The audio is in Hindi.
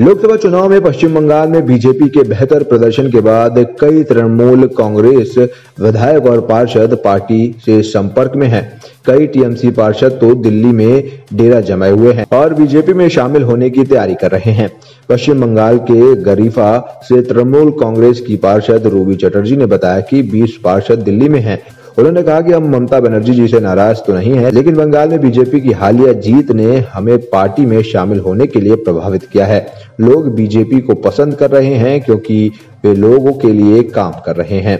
लोकसभा चुनाव में पश्चिम बंगाल में बीजेपी के बेहतर प्रदर्शन के बाद कई तृणमूल कांग्रेस विधायक और पार्षद पार्टी से संपर्क में हैं। कई टीएमसी पार्षद तो दिल्ली में डेरा जमाए हुए हैं और बीजेपी में शामिल होने की तैयारी कर रहे हैं पश्चिम बंगाल के गरीफा से तृणमूल कांग्रेस की पार्षद रूबी चटर्जी ने बताया कि 20 पार्षद दिल्ली में हैं उन्होंने कहा कि हम ममता बनर्जी जी से नाराज़ तो नहीं है, लेकिन बंगाल में बीजेपी की हालिया जीत ने हमें पार्टी में शामिल होने के लिए प्रभावित किया है। लोग बीजेपी को पसंद कर रहे हैं क्योंकि वे लोगों के लिए काम कर रहे हैं।